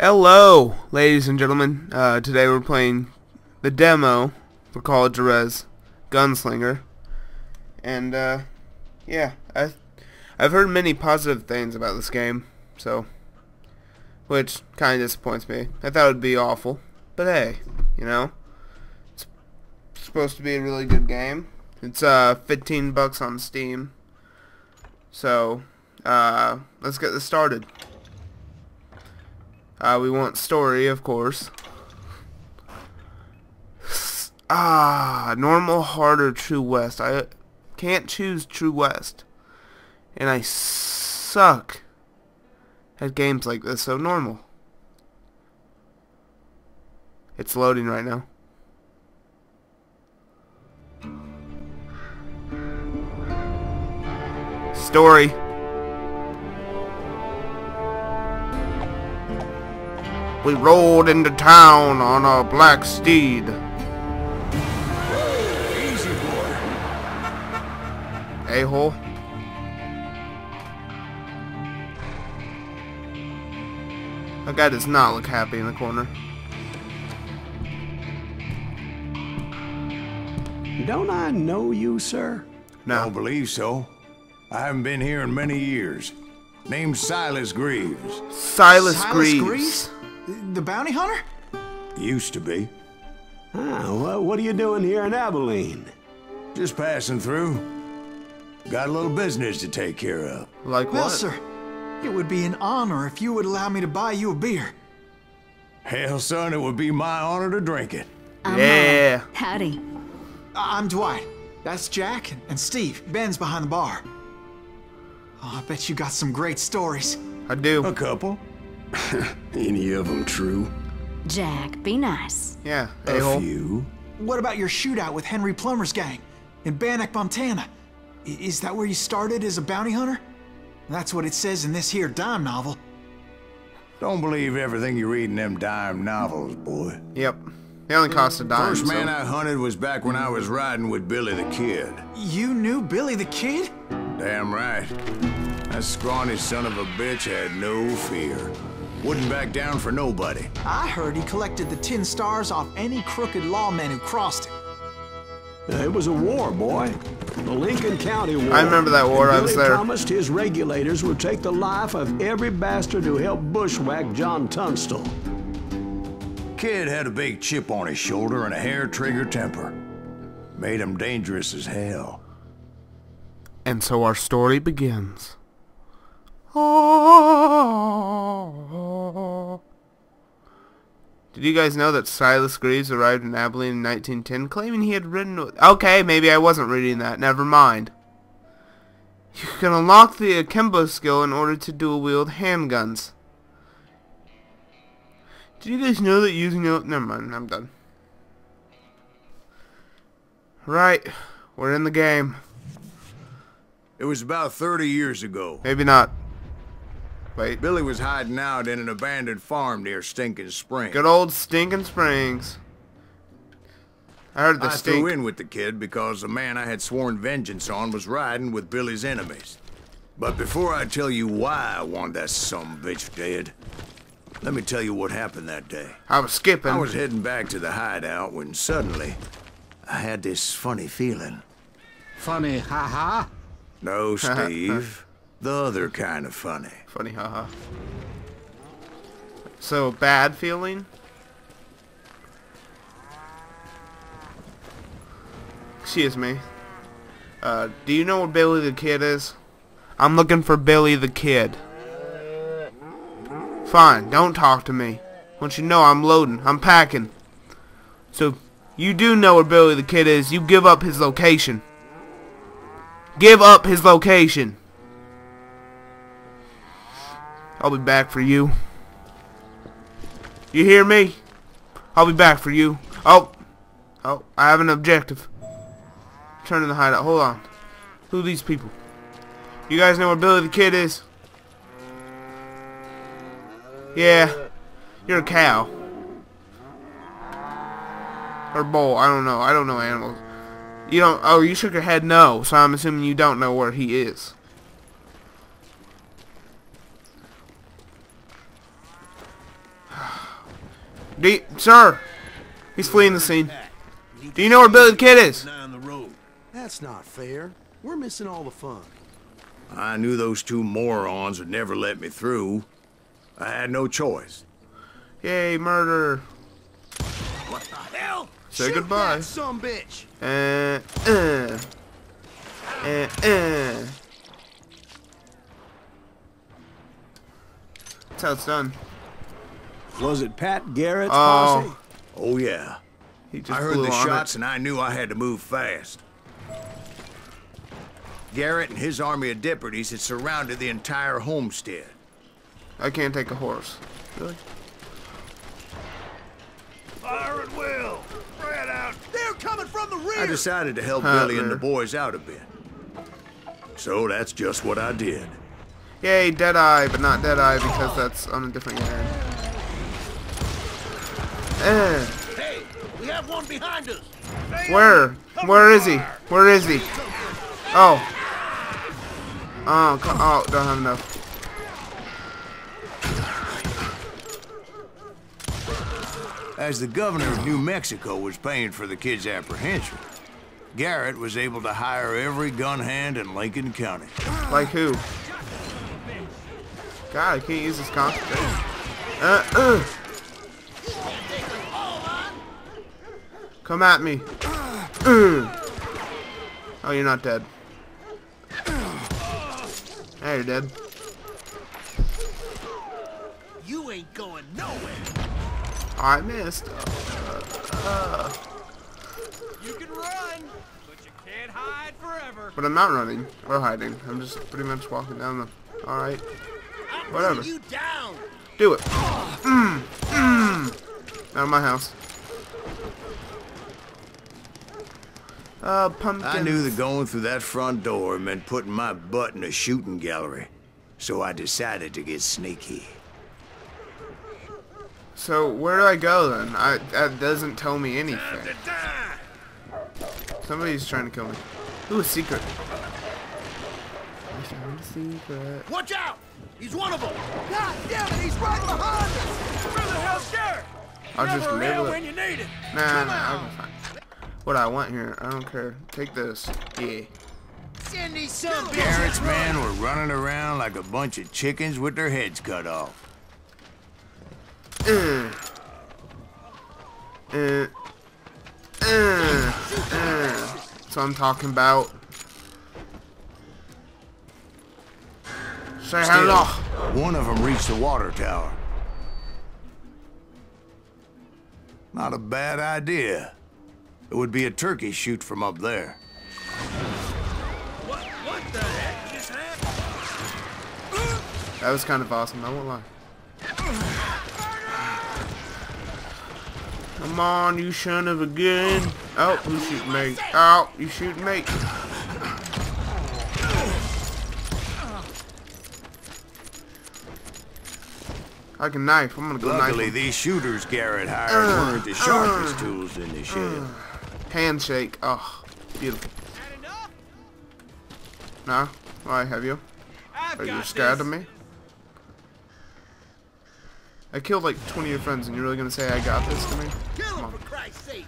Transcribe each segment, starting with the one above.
Hello, ladies and gentlemen. Uh, today we're playing the demo for Call of Juarez Gunslinger. And, uh, yeah, I, I've heard many positive things about this game, so, which kind of disappoints me. I thought it would be awful, but hey, you know, it's supposed to be a really good game. It's, uh, 15 bucks on Steam. So, uh, let's get this started. Uh, we want story, of course. Ah, normal, hard, or true west. I can't choose true west. And I suck at games like this, so normal. It's loading right now. Story. We rode into town on a black steed. Easy, boy. A-hole. That guy does not look happy in the corner. Don't I know you, sir? Don't No. believe so. I haven't been here in many years. Name's Silas Greaves. Silas, Silas Greaves. Greaves? The bounty hunter? Used to be. Ah, well, what are you doing here in Abilene? Just passing through. Got a little business to take care of. Like Well, what? sir, it would be an honor if you would allow me to buy you a beer. Hell, son, it would be my honor to drink it. I'm Yeah. Molly. Howdy. I- I'm Dwight. That's Jack and Steve. Ben's behind the bar. Oh, I bet you got some great stories. I do. A couple. Any of them true? Jack, be nice. Yeah. A A-hole. few. What about your shootout with Henry Plummer's gang in Bannack, Montana? I- Is that where you started as a bounty hunter? That's what it says in this here dime novel. Don't believe everything you read in them dime novels, boy. Yep. They only cost a dime. First man so- I hunted was back when I was riding with Billy the Kid. You knew Billy the Kid? Damn right. That scrawny son of a bitch had no fear. Wouldn't back down for nobody. I heard he collected the tin stars off any crooked lawman who crossed him. Uh, It was a war, boy. The Lincoln County War. I remember that war, And I was Billy there. promised his regulators would take the life of every bastard who helped bushwhack John Tunstall. Kid had a big chip on his shoulder and a hair trigger temper. Made him dangerous as hell. And so our story begins. Did you guys know that Silas Greaves arrived in Abilene in 1910 claiming he had ridden with... Okay, maybe I wasn't reading that. Never mind. You can unlock the akimbo skill in order to dual wield handguns. Did you guys know that using... a- Never mind, I'm done. Right, we're in the game. It was about 30 years ago. Maybe not. Wait. Billy was hiding out in an abandoned farm near Stinking Spring. Good old Stinking Springs. I heard the I stink. threw in with the kid because the man I had sworn vengeance on was riding with Billy's enemies. But before I tell you why I want that some bitch dead, let me tell you what happened that day. I was skipping. I was heading back to the hideout when suddenly I had this funny feeling. Funny, haha. No, Steve. The other kind of funny. Funny, haha. So, bad feeling? Excuse me. Uh, do you know where Billy the Kid is? I'm looking for Billy the Kid. Fine, don't talk to me. Once you know I'm loading, I'm packing. So, you do know where Billy the Kid is, you give up his location. Give up his location. I'll be back for you. You hear me? I'll be back for you. Oh. Oh, I have an objective. Turn in the hideout. Hold on. Who these people? You guys know where Billy the Kid is? Yeah. You're a cow. Or bull. I don't know. I don't know animals. You don't... Oh, you shook your head no. So I'm assuming you don't know where he is. Do you, sir, he's fleeing the scene. Do you know where Billy the Kid is? On the road. That's not fair. We're missing all the fun. I knew those two morons would never let me through. I had no choice. Yay, murder. What the hell? Say Shoot goodbye. That some bitch. Uh, uh. Uh, uh. That's how it's done. Was it Pat Garrett's Oh. posse? Oh, yeah. He just I heard the shots it. and I knew I had to move fast. Garrett and his army of deputies had surrounded the entire homestead. I can't take a horse. Really? Fire at will! Spread out! They're coming from the rear. I decided to help Huh, Billy and the boys out a bit. So that's just what I did. Yay, Deadeye, but not Deadeye because that's on a different yard. Eh. Hey, we have one behind us. Where? Where is he? Where is he? Oh. Oh, oh, don't have enough. As the governor of New Mexico was paying for the kid's apprehension, Garrett was able to hire every gun hand in Lincoln County. Like who? God, I can't use this concentration. Uh, uh. Come at me. Uh. Oh, you're not dead. Hey, you're dead. You ain't going nowhere. I missed. Uh, You can run, but you can't hide forever. but I'm not running or hiding. I'm just pretty much walking down the. All right. Whatever. You down. Do it. Mm, mm. Out of my house. Uh, pumpkin. I knew that going through that front door meant putting my butt in a shooting gallery, so I decided to get sneaky. So where do I go then? I that doesn't tell me anything. Somebody's trying to kill me. Ooh, a secret. I found a secret. Watch out. He's one of them. God damn it, he's right behind us. Where the hell's Garrett? I'll just Never live around with when it. you need it. Nah, nah, I'll fine. What I want here, I don't care. Take this. Yeah. Send these some bitches. Garrett's men were running around like a bunch of chickens with their heads cut off. Uh. Uh. Uh. Uh. So I'm talking about. Say Still, hello. one of them reached the water tower. Not a bad idea. It would be a turkey shoot from up there. What, what the heck just happened? That was kind of awesome. I won't lie. Come on, you son of a gun. Oh, you shooting me? Oh, you shooting me. I can knife. I'm gonna go Luckily, knife. these shooters Garrett hired weren't the Uh, sharpest tools in the shed. him. Handshake. Oh, beautiful. Had? Nah, why have you? I've Are you scared this. of me? I killed like 20 of your friends, and you're really gonna say I got this to me? Kill Come him for Christ's sake.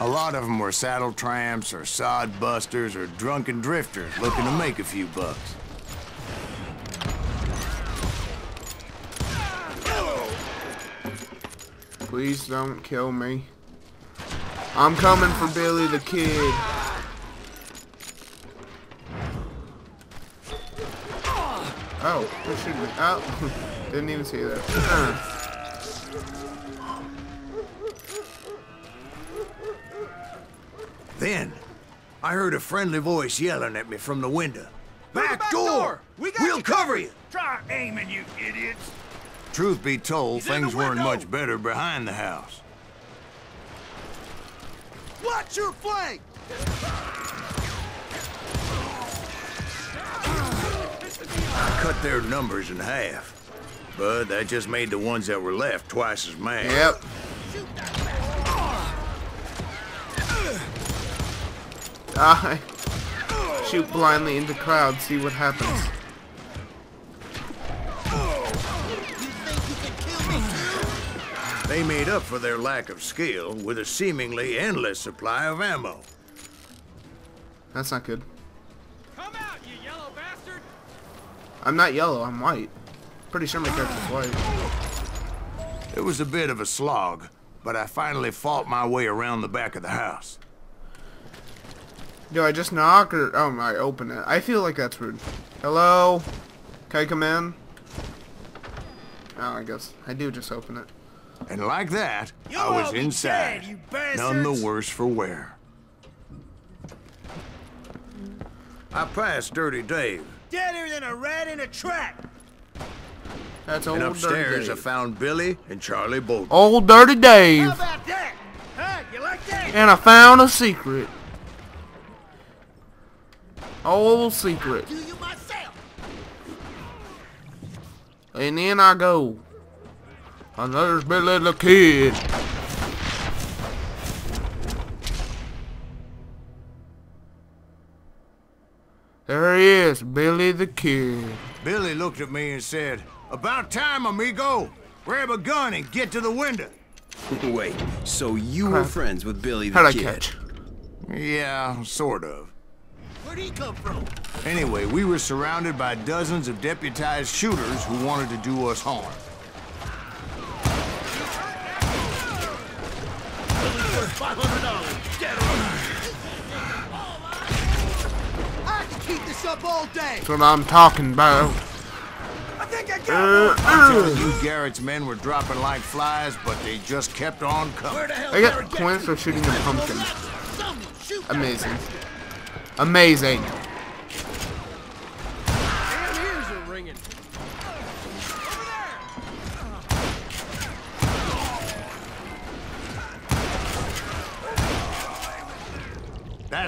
A lot of them were saddle tramps or sod busters or drunken drifters looking to make a few bucks. Please don't kill me. I'm coming for Billy the Kid. Oh, who's shooting me? Oh, didn't even see that. Uh. Then, I heard a friendly voice yelling at me from the window. Back, back door! door! We got We'll you cover you! Try aiming, you idiots. Truth be told, He's things weren't much better behind the house. Watch your flank. I cut their numbers in half. But that just made the ones that were left twice as mad. Yep. Die. Shoot blindly into crowd, see what happens. They made up for their lack of skill with a seemingly endless supply of ammo. That's not good. Come out, you yellow bastard! I'm not yellow, I'm white. Pretty sure my character's white. It was a bit of a slog, but I finally fought my way around the back of the house. Do I just knock or oh I open it? I feel like that's rude. Hello? Can I come in? Oh, I guess I do just open it. And like that, You'll I was all inside, dead, none the worse for wear. I passed Dirty Dave, Deader than a rat in a trap. That's old and upstairs dirty I found Billy and Charlie Bolton. Old dirty Dave. How about that? Huh? You like that? And I found a secret. Old secret. Do you myself? And then I go. And there's Billy the Kid. There he is, Billy the Kid. Billy looked at me and said, About time, amigo! Grab a gun and get to the window. Wait, so you were friends with Billy the How'd I Kid? catch? Yeah, sort of. Where'd he come from? Anyway, we were surrounded by dozens of deputized shooters who wanted to do us harm. Five hundred dollars. Dead I can keep this up all day. That's what I'm talking about. I think I got Uh, one. Telling you Garrett's men were dropping like flies, but they just kept on coming. Where the hell I got Garrett points for shooting a pumpkin. Someone Amazing. Amazing.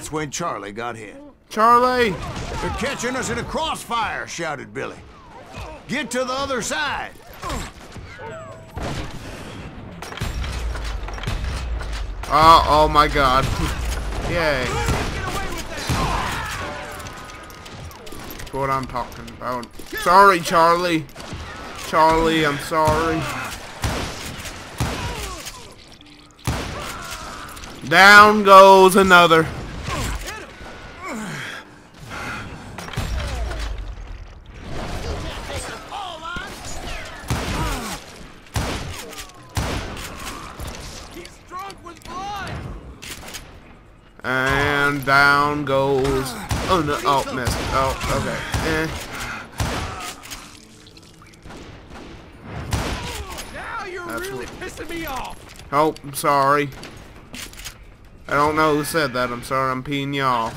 That's when Charlie got hit. Charlie! They're catching us in a crossfire, shouted Billy. Get to the other side. Oh, oh my god. Yay. That's what I'm talking about. Sorry, Charlie. Charlie, I'm sorry. Down goes another. Okay. Eh. Now you're That's really what- pissing me off! Oh, I'm sorry. I don't know who said that. I'm sorry. I'm peeing y'all.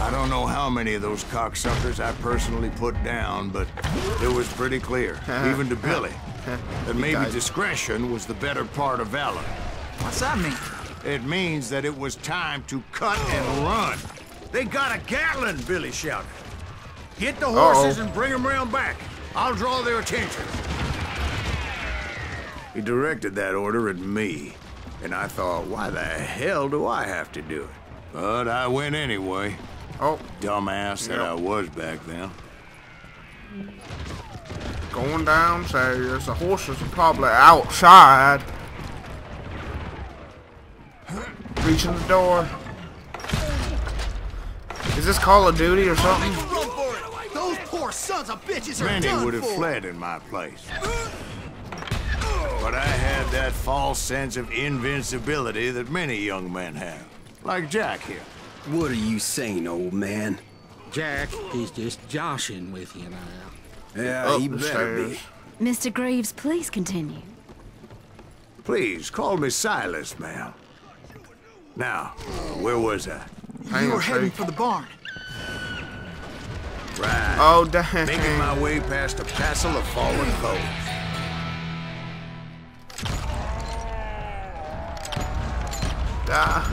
I don't know how many of those cocksuckers I personally put down, but it was pretty clear, even to Billy, that maybe died. discretion was the better part of valor. What's that mean? It means that it was time to cut and run. They got a Gatlin, Billy shouted. Get the horses Uh-oh. and bring them round back. I'll draw their attention. He directed that order at me, and I thought, why the hell do I have to do it? But I went anyway. Oh, Dumbass that I was back then. going down, downstairs. The horses are probably outside. Reaching the door. Is this Call of Duty or something? Run for it. Those poor sons of bitches are Many would have fled in my place. But I had that false sense of invincibility that many young men have. Like Jack here. What are you saying, old man? Jack is just joshing with you now. Yeah, Up he better stairs. be. Mr. Greaves, please continue. Please, call me Silas, ma'am. Now, where was I? Hang You're heading for the barn. Right. Oh, dang. Making my way past a castle of fallen foes. Ah.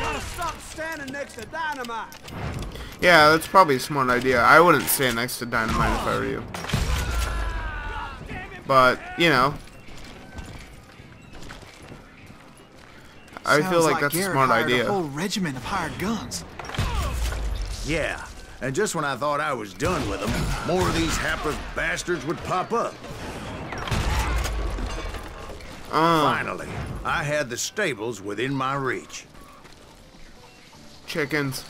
Gotta stop standing next to dynamite. Yeah, that's probably a smart idea. I wouldn't stand next to dynamite if I were you. But, you know. I feel Sounds like that's a smart idea. A whole regiment of hired guns. Yeah, And just when I thought I was done with them, more of these hapless bastards would pop up. Uh. Finally, I had the stables within my reach. Chickens.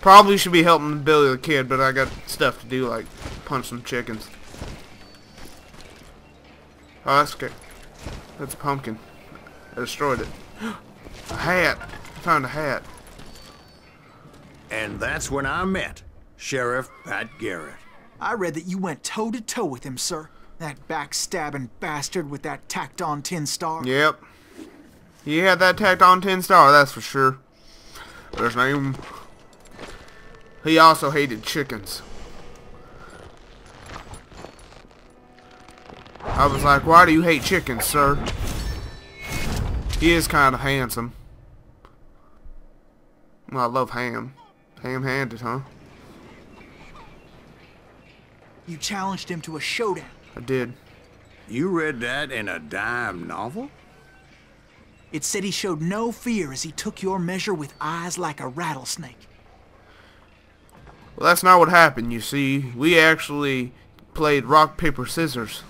Probably should be helping Billy the Kid, but I got stuff to do, like punch some chickens. Oh, that's good. That's a pumpkin. I destroyed it. A hat. I found a hat. And that's when I met Sheriff Pat Garrett. I read that you went toe to toe with him, sir. That backstabbing bastard with that tacked on tin star. Yep. He had that tacked on tin star, that's for sure. But his name... He also hated chickens. I was like, why do you hate chickens, sir? He is kind of handsome. Well, I love ham. Ham-handed, huh? You challenged him to a showdown. I did. You read that in a dime novel? It said he showed no fear as he took your measure with eyes like a rattlesnake. Well, that's not what happened, you see. We actually played rock, paper, scissors.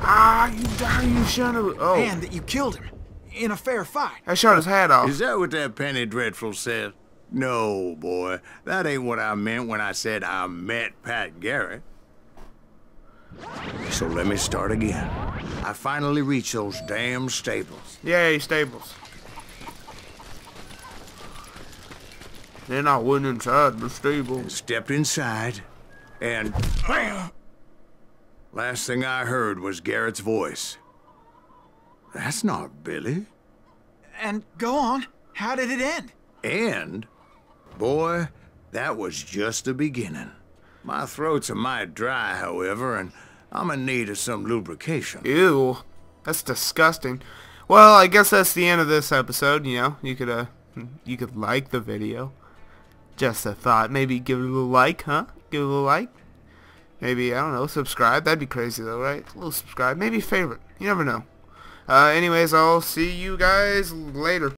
Ah, you die, you son of a... Oh, And that you killed him. In a fair fight. I shot his hat off. Is that what that penny dreadful said? No, boy. That ain't what I meant when I said I met Pat Garrett. So let me start again. I finally reached those damn stables. Yay, stables. Then I went inside the stable. Stepped inside, and bam! last thing I heard was Garrett's voice. That's not Billy. And go on. How did it end? And, boy, that was just the beginning. My throat's a mite dry, however, and I'm in need of some lubrication. Ew. That's disgusting. Well, I guess that's the end of this episode, you know. You could, uh, you could like the video. Just a thought. Maybe give it a little like, huh? Give it a little like. Maybe, I don't know, subscribe. That'd be crazy, though, right? A little subscribe. Maybe favorite. You never know. Uh, anyways, I'll see you guys later.